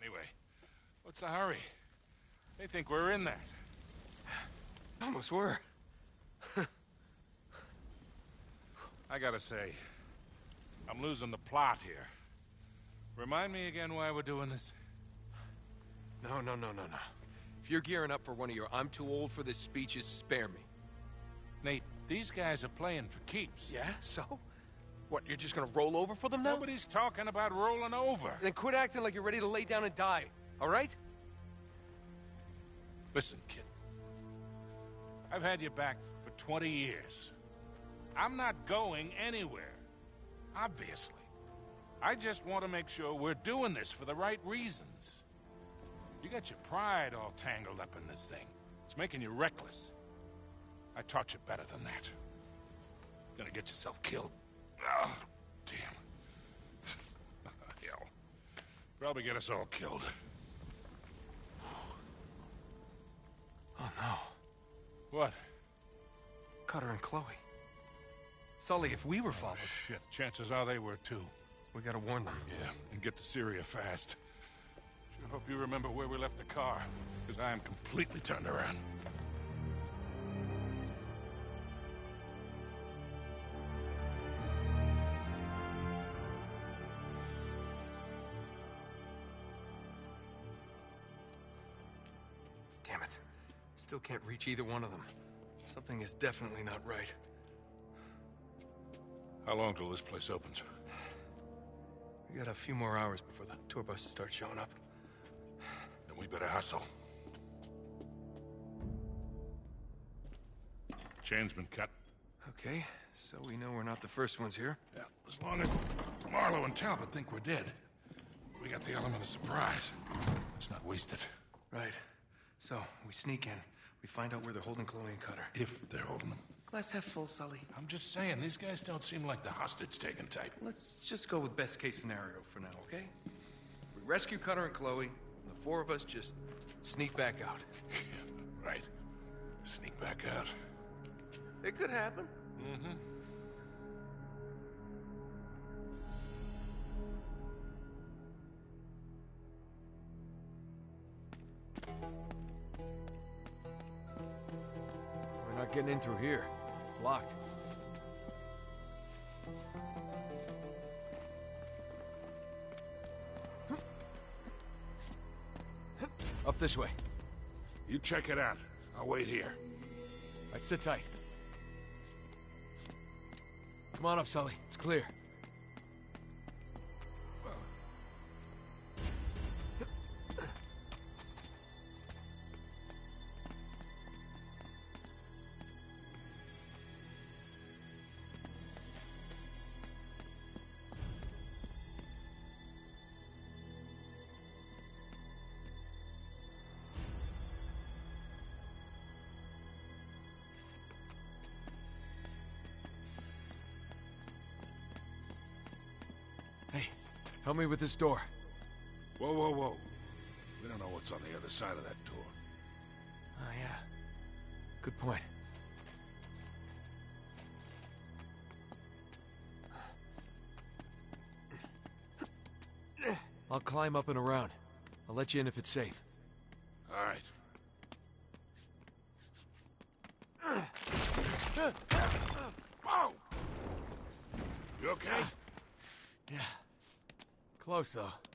anyway? What's the hurry? They think we're in that. Almost were. I gotta say, I'm losing the plot here. Remind me again why we're doing this? No, no, no, no, no. If you're gearing up for one of your I'm too old for this speeches, spare me. Nate, these guys are playing for keeps. Yeah? So? What, you're just gonna roll over for them now? Nobody's talking about rolling over. Then quit acting like you're ready to lay down and die, all right? Listen, kid. I've had you back for 20 years. I'm not going anywhere. Obviously. I just want to make sure we're doing this for the right reasons. You got your pride all tangled up in this thing. It's making you reckless. I taught you better than that. Gonna get yourself killed. Oh, damn. Hell. Probably get us all killed. Oh, no. What? Cutter and Chloe. Sully, if we were oh, followed, Shit, chances are they were too. we gotta warn them. Yeah, and get to Syria fast. Sure hope you remember where we left the car, because I am completely turned around. Still can't reach either one of them. Something is definitely not right. How long till this place opens? We got a few more hours before the tour buses start showing up. Then we better hustle. Chain's been cut. Okay, so we know we're not the first ones here. Yeah, as long as Marlowe and Talbot think we're dead, we got the element of surprise. Let's not waste it. Right. So, we sneak in. We find out where they're holding Chloe and Cutter. If they're holding them. Glass half full, Sully. I'm just saying, these guys don't seem like the hostage-taking type. Let's just go with best case scenario for now, okay? We rescue Cutter and Chloe, and the four of us just sneak back out. right. Sneak back out. It could happen. Mm-hmm. Getting in through here. It's locked. Up this way. You check it out. I'll wait here. Right, sit tight. Come on up, Sully. It's clear. Help me with this door. Whoa, whoa, whoa. We don't know what's on the other side of that door. Oh, yeah. Good point. I'll climb up and around. I'll let you in if it's safe. All right. Whoa! You okay? Close, though.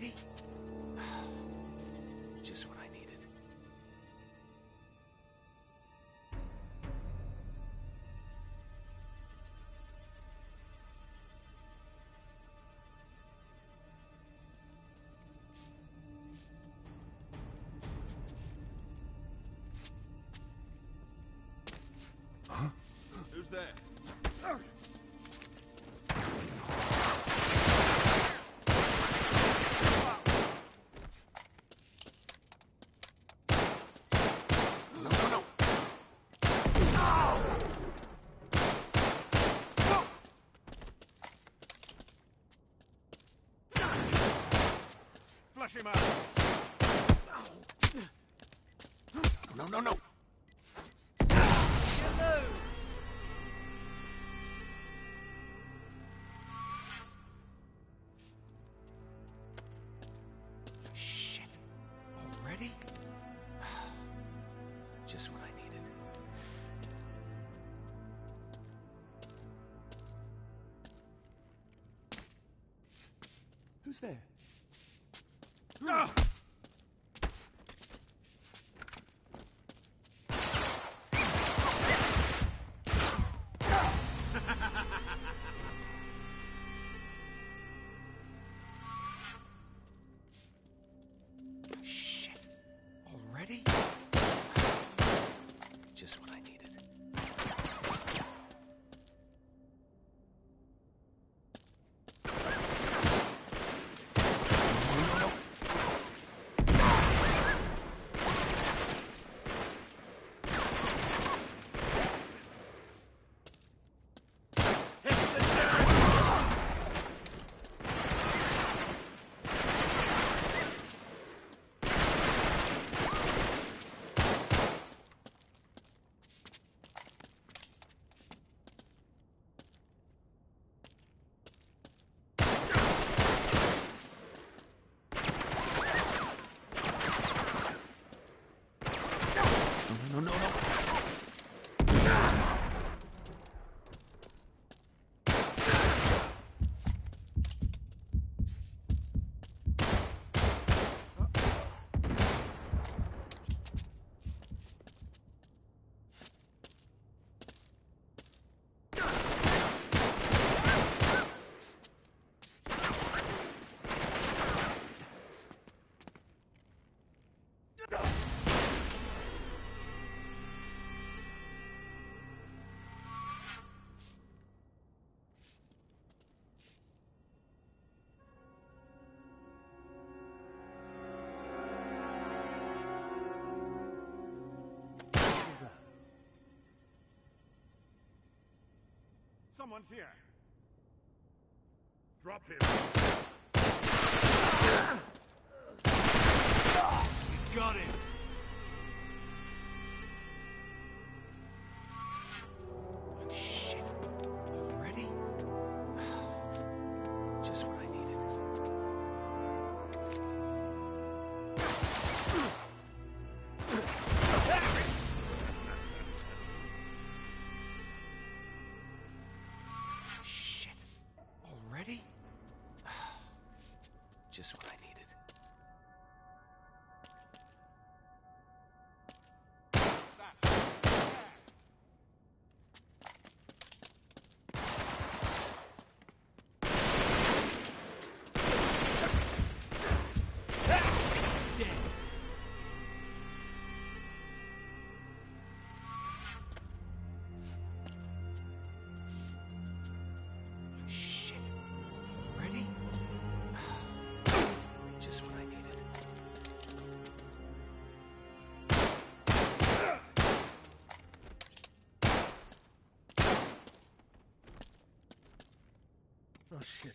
定。Smash! No, no, no! Someone's here. Drop him. We got him. shit.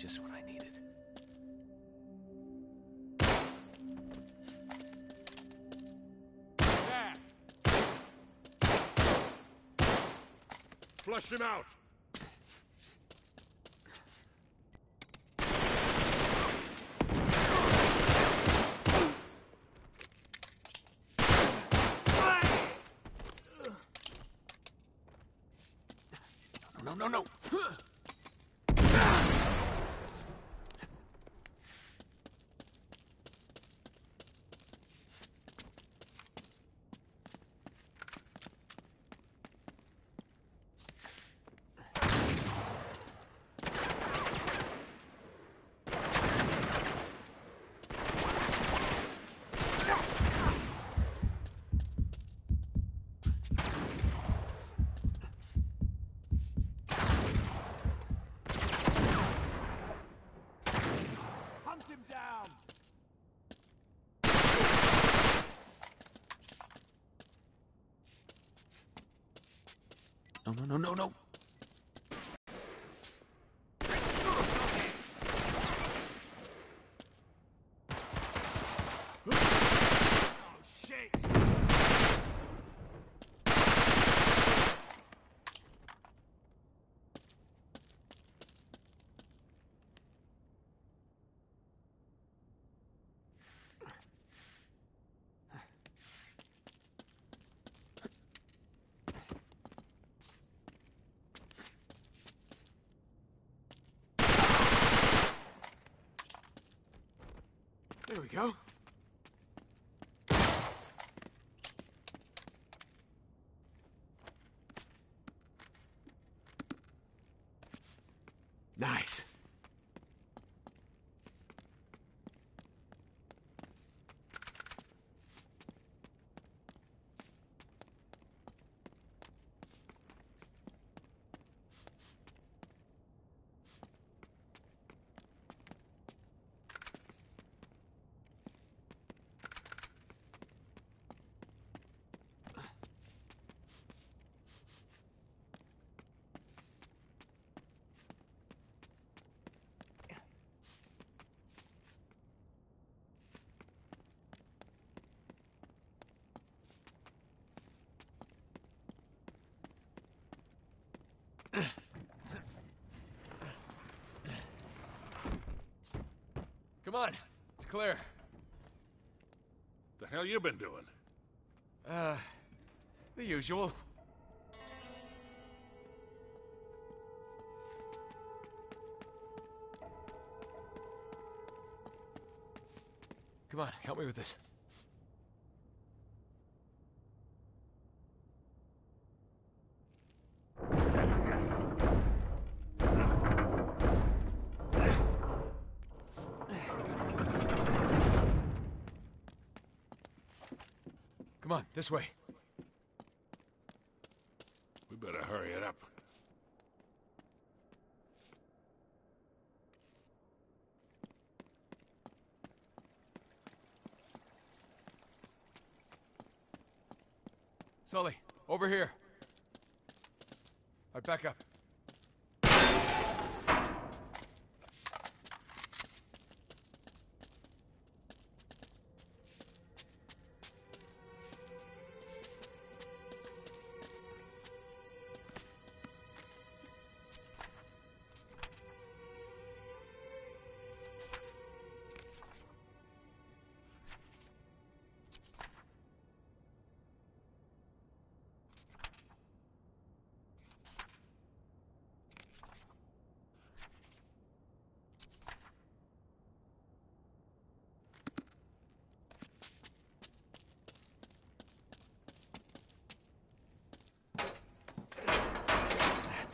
Just what I needed. Flush him out! No, no, no, no, Nice. Come on, it's clear. The hell you been doing? Uh, the usual. Come on, help me with this. This way. We better hurry it up. Sully, over here. All right, back up.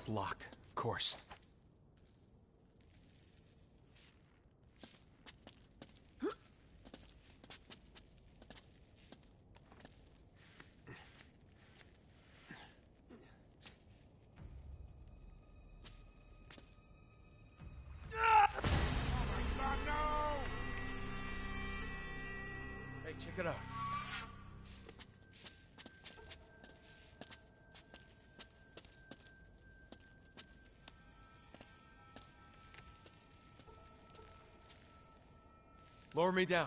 Locked, of course. Check it out. Lower me down.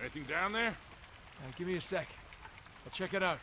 Anything down there? Uh, give me a sec. I'll check it out.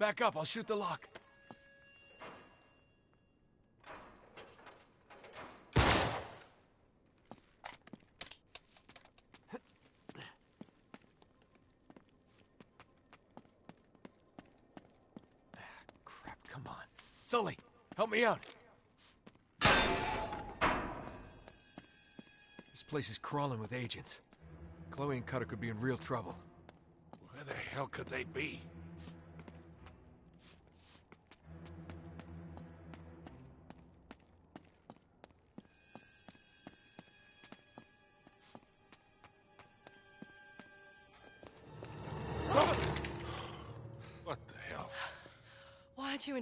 Back up, I'll shoot the lock. Ah, Crap, come on. Sully, help me out. This place is crawling with agents. Chloe and Cutter could be in real trouble. Where the hell could they be?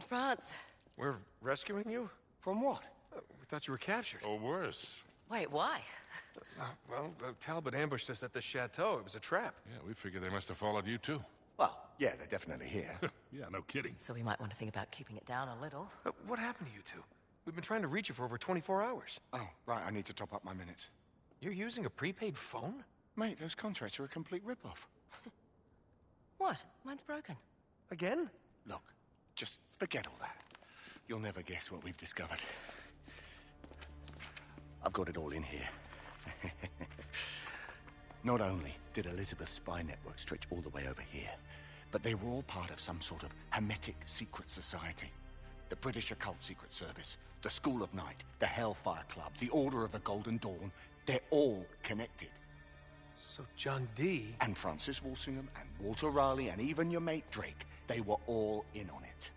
France? We're rescuing you? From what? Uh, we thought you were captured. Or worse. Wait, why? Uh, well, uh, Talbot ambushed us at the chateau. It was a trap. Yeah, we figured they must have followed you too. Well, yeah, they're definitely here. yeah, no kidding. So we might want to think about keeping it down a little. Uh, what happened to you two? We've been trying to reach you for over 24 hours. oh, right, I need to top up my minutes. You're using a prepaid phone? Mate, those contracts are a complete rip-off. What? Mine's broken. Again? Forget all that. You'll never guess what we've discovered. I've got it all in here. Not only did Elizabeth's spy network stretch all the way over here, but they were all part of some sort of hermetic secret society. The British Occult Secret Service, the School of Night, the Hellfire Club, the Order of the Golden Dawn, they're all connected. So John Dee. And Francis Walsingham and Walter Raleigh and even your mate Drake, they were all in on it.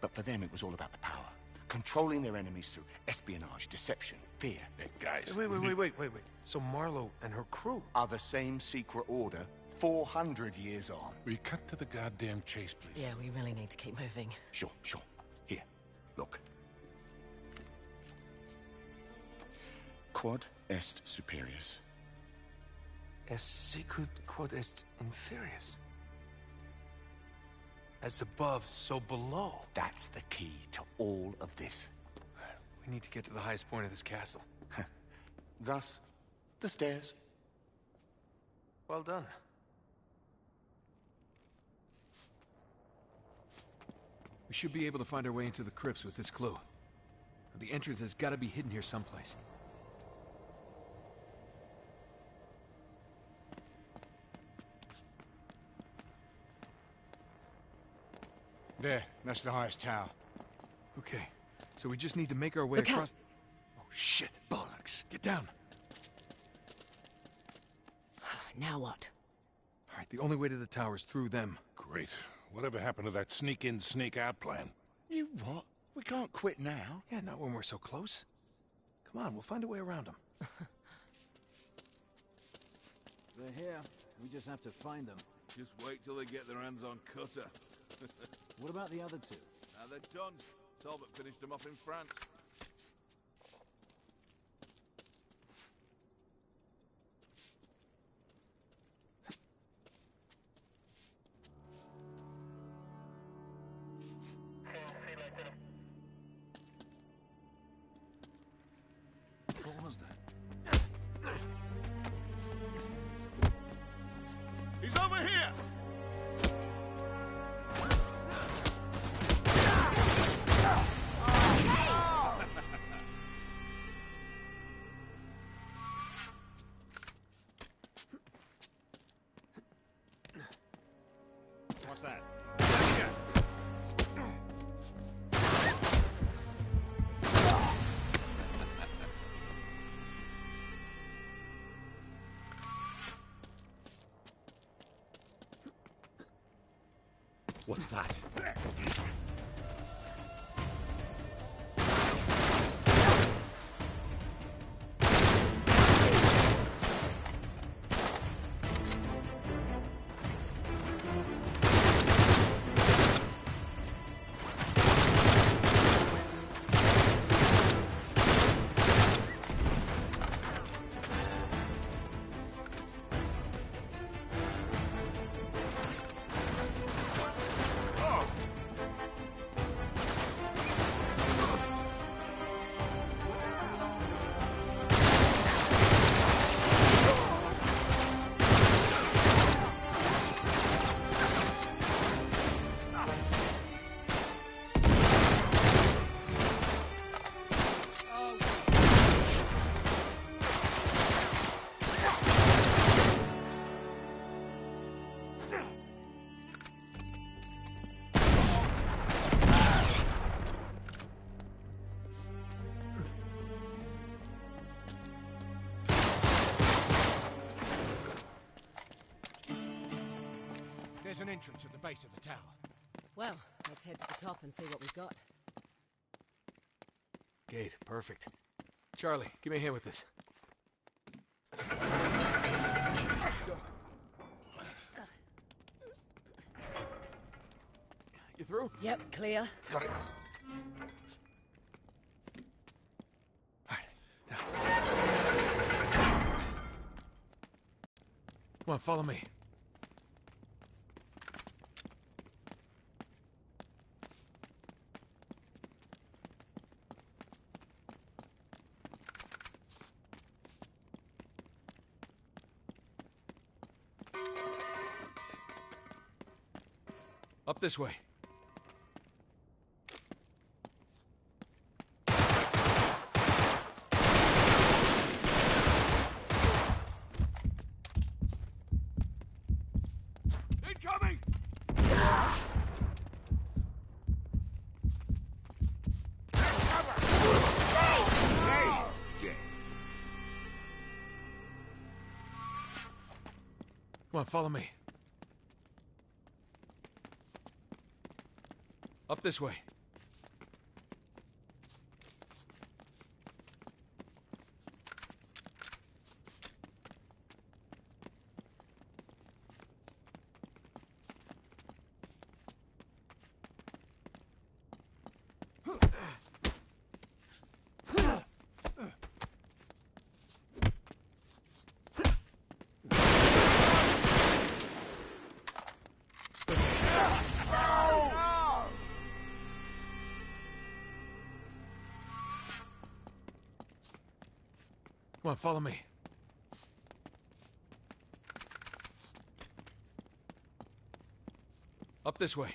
But for them, it was all about the power. Controlling their enemies through espionage, deception, fear. Hey, guys. Wait, wait, wait, wait, wait, wait. So Marlowe and her crew. Are the same secret order 400 years on. We cut to the goddamn chase, please. Yeah, we really need to keep moving. Sure, sure. Here, look. Quod est superius. Es sicut quod est inferius. As above, so below. That's the key to all of this. We need to get to the highest point of this castle. Thus, the stairs. Well done. We should be able to find our way into the crypts with this clue. The entrance has got to be hidden here someplace. There, that's the highest tower. Okay, so we just need to make our way Look out. across. Oh shit! Bollocks. Get down! Now what? All right, the only way to the tower is through them. Great. Whatever happened to that sneak in, sneak out plan? You what? We can't quit now. Yeah, not when we're so close. Come on, we'll find a way around them. They're here. We just have to find them. Just wait till they get their hands on Cutter. What about the other two? Now they're done. Talbot finished them off in France. What's that? Entrance at the base of the tower. Well, let's head to the top and see what we've got. Gate, perfect. Charlie, give me a hand with this. You through? Yep, clear. Got it. Come on, follow me. Up this way. Come on, follow me. Up this way. Come on, follow me. Up this way.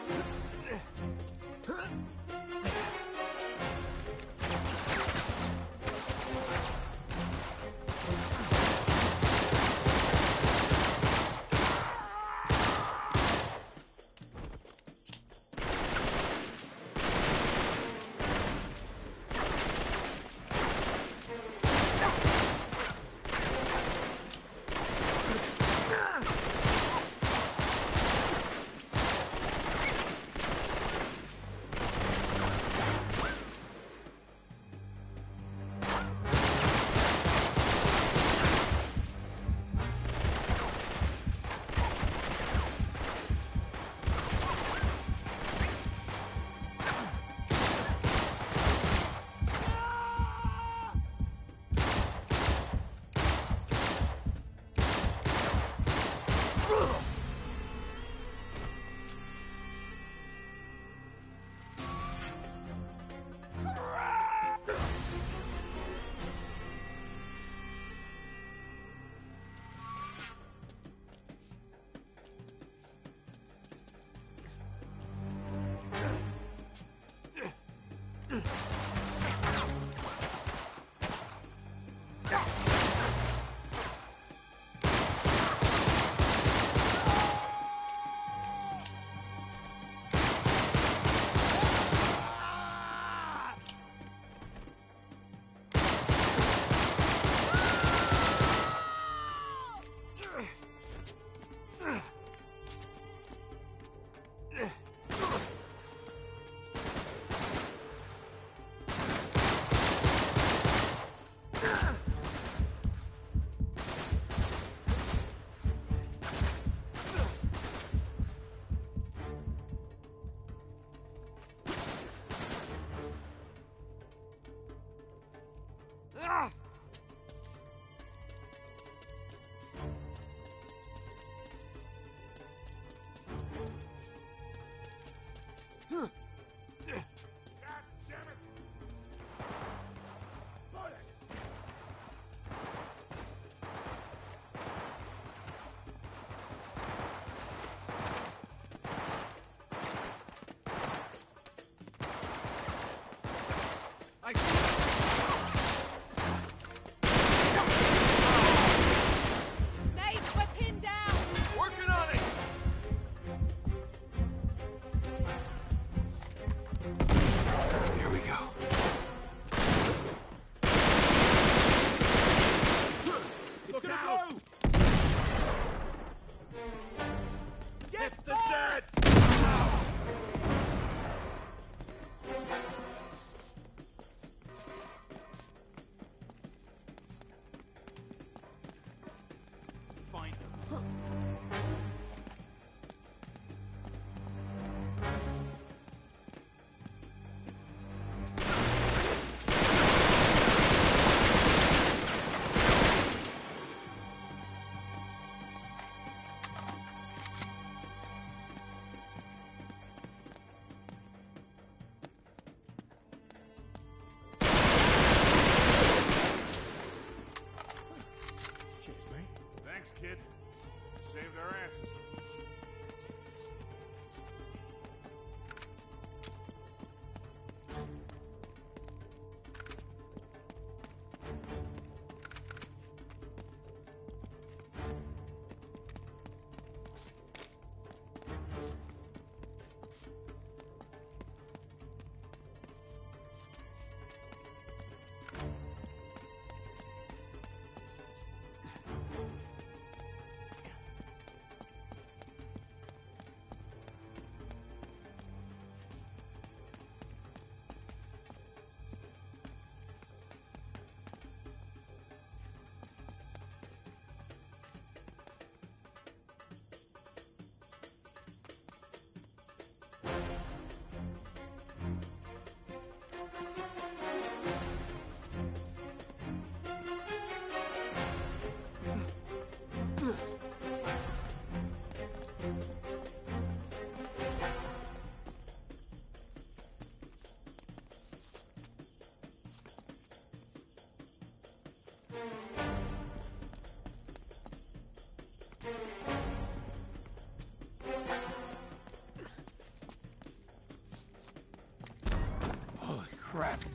crap.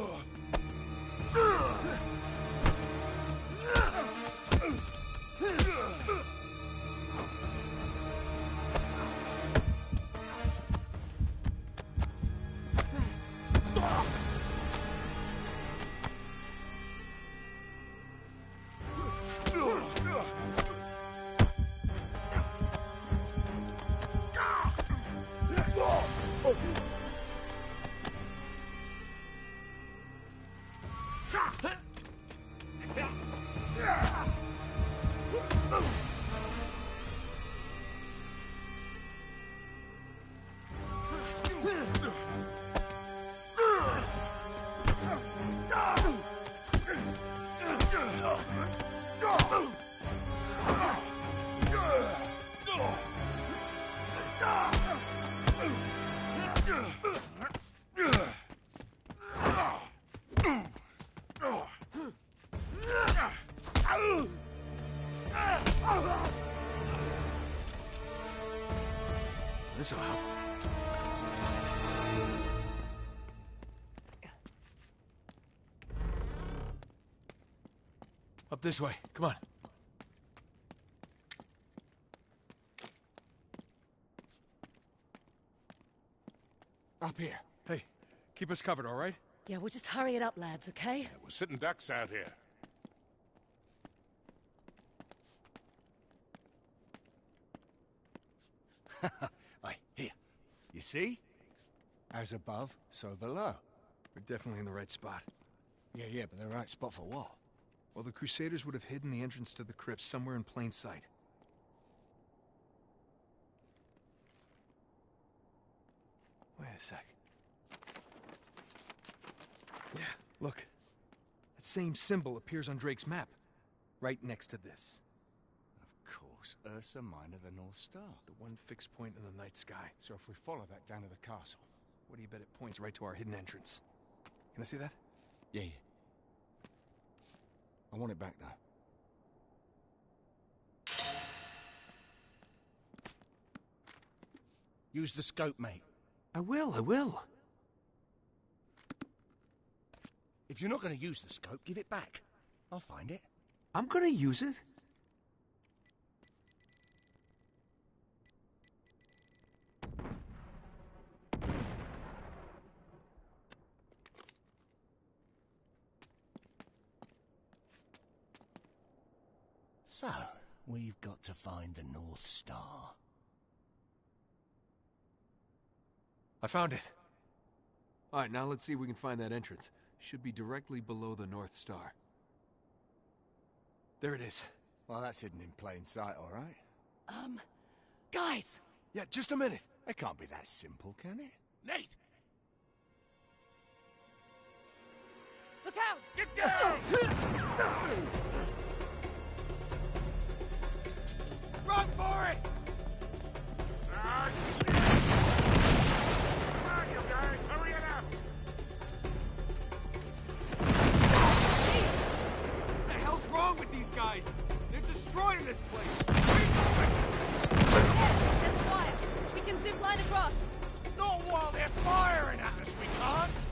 Holy crap. This'll help. Up this way. Come on. Up here. Hey, keep us covered, all right? Yeah, we'll just hurry it up, lads, okay? We're sitting ducks out here. Aye, here. See? As above, so below. We're definitely in the right spot. Yeah, yeah, but the right spot for what? Well, the Crusaders would have hidden the entrance to the crypt somewhere in plain sight. Wait a sec. Yeah, look. That same symbol appears on Drake's map, right next to this. Course, Ursa Minor, the North Star. The one fixed point in the night sky. So if we follow that down to the castle. What do you bet it points right to our hidden entrance? Can I see that? Yeah, yeah. I want it back, though. Use the scope, mate. I will, I will. If you're not going to use the scope, give it back. I'll find it. I'm gonna use it. So, we've got to find the North Star. I found it. All right, now let's see if we can find that entrance. Should be directly below the North Star. There it is. Well, that's hidden in plain sight, all right? Um, guys! Yeah, just a minute. It can't be that simple, can it? Nate! Look out! Get down! Run for it! Ah, shit. Come on, you guys, hurry it up! What the hell's wrong with these guys? They're destroying this place! There's a wire! We can zip line across! Not while they're firing at us, we can't!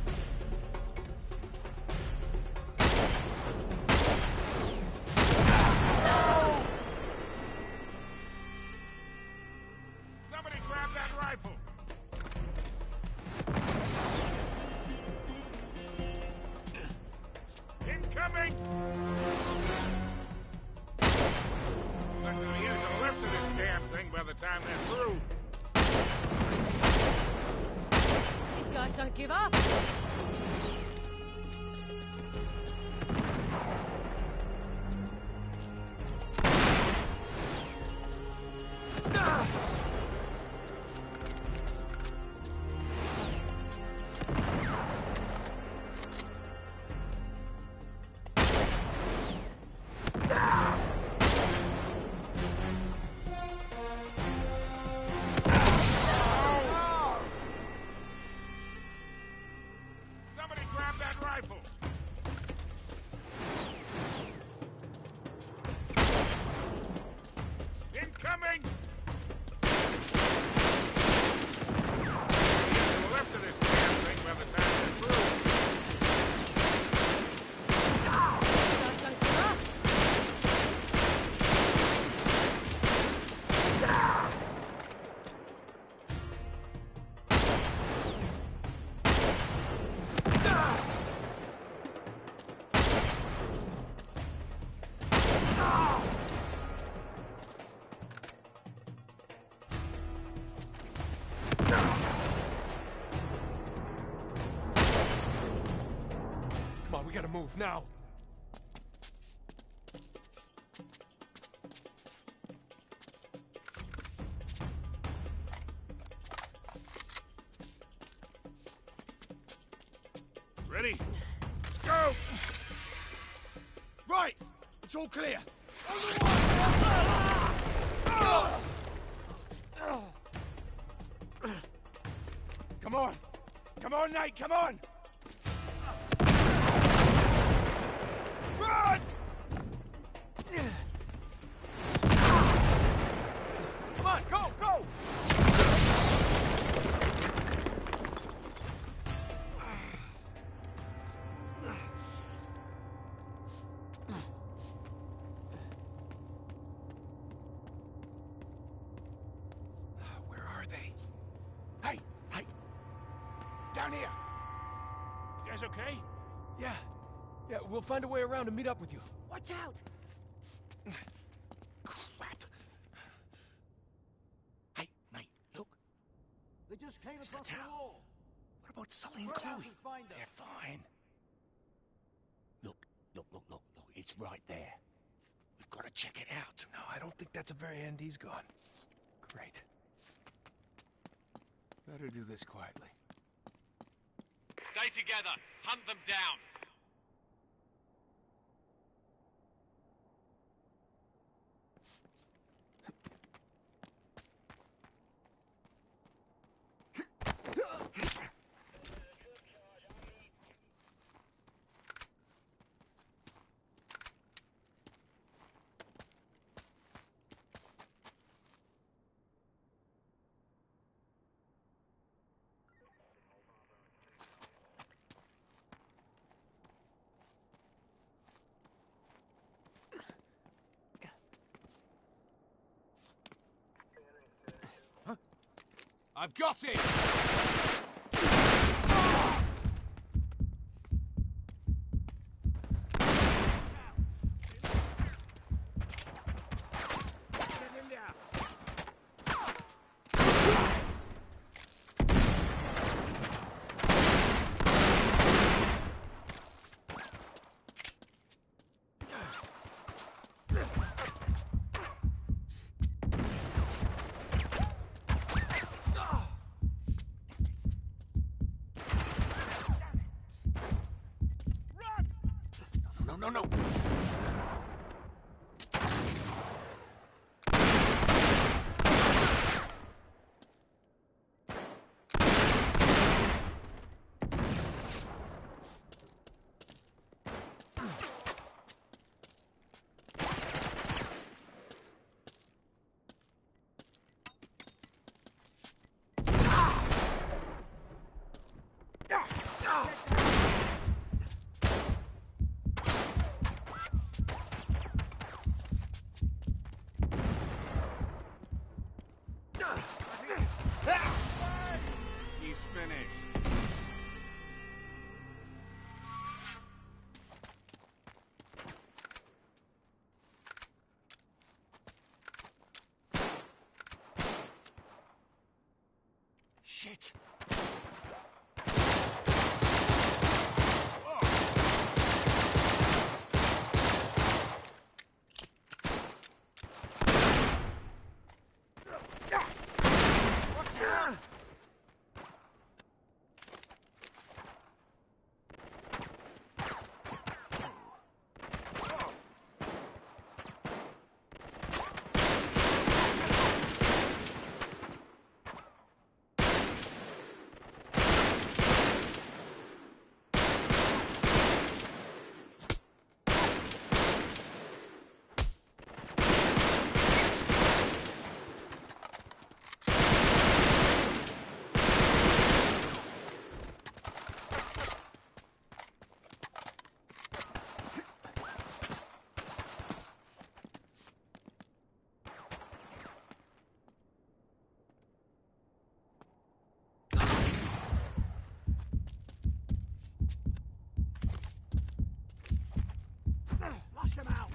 Move now. Ready? Go! Right! It's all clear. Come on! Come on, Nate, come on! Find a way around to meet up with you. Watch out! Crap! Hey, Nate, look. They just came It's the across the town. wall. What about Sully and Chloe? find. They're fine. Look, look, look, look, look. It's right there. We've got to check it out. No, I don't think that's a very end he's gone. Great. Better do this quietly. Stay together. Hunt them down. I've got it! No, no, finished. Shit! Flush him out!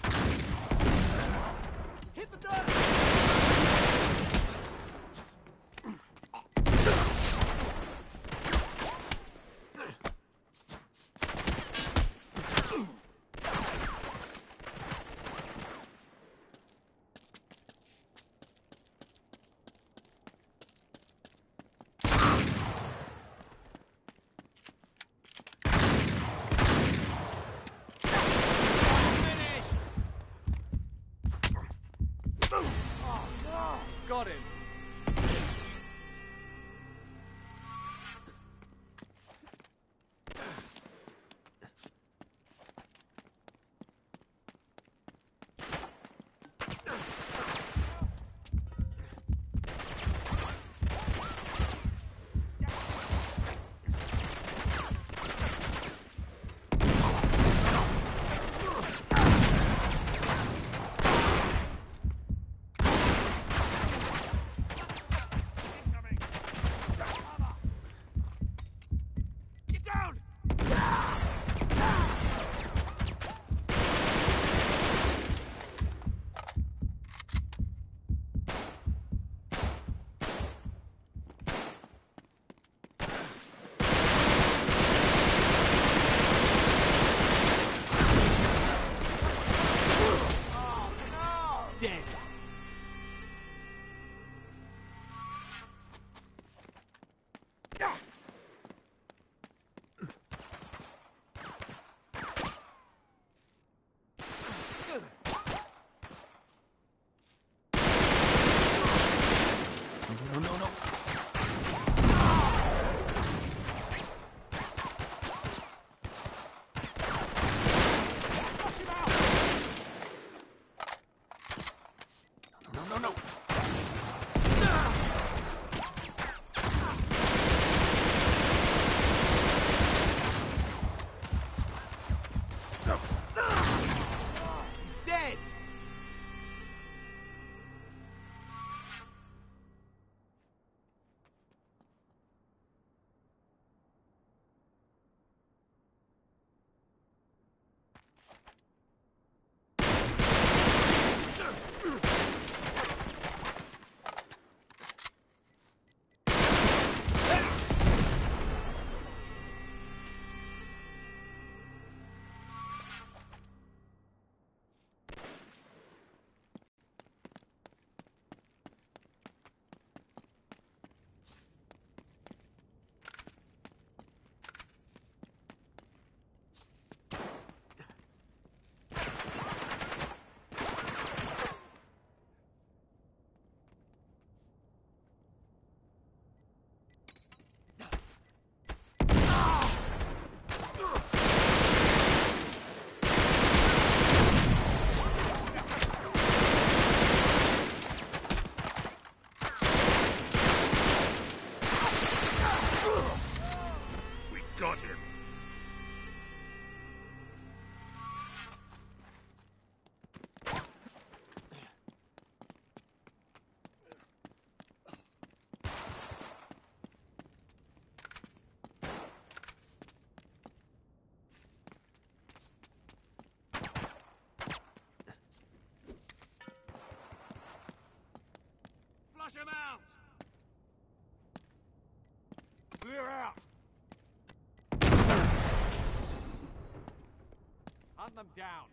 Them down.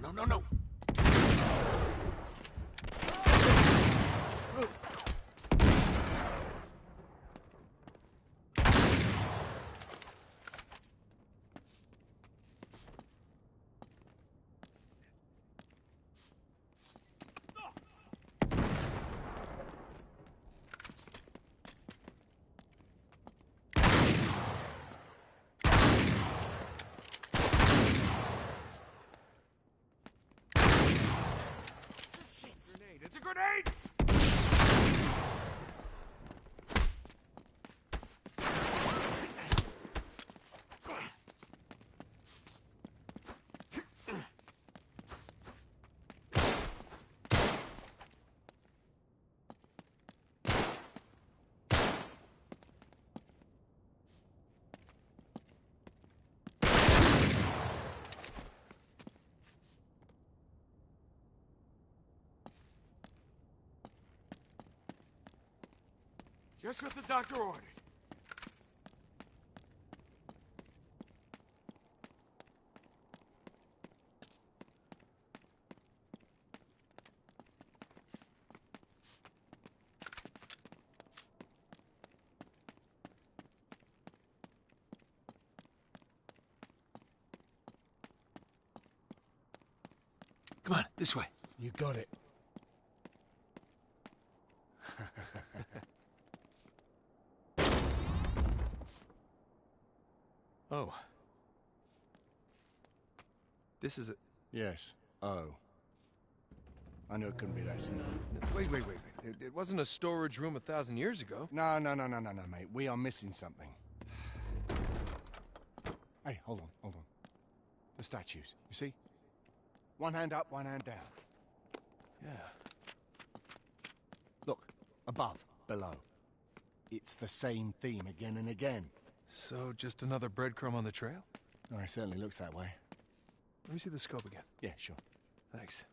No, no, no. Grenade! It's a grenade! Just what the doctor ordered. Come on, this way. You got it. Oh. This is a. Yes. Oh. I knew it couldn't be that simple. Wait, wait, wait, wait. It, it wasn't a storage room a thousand years ago. No, no, no, no, no, no, mate. We are missing something. Hey, hold on, hold on. The statues, you see? One hand up, one hand down. Yeah. Look, above, below. It's the same theme again and again. So, just another breadcrumb on the trail? Oh, it certainly looks that way. Let me see the scope again. Yeah, sure. Thanks.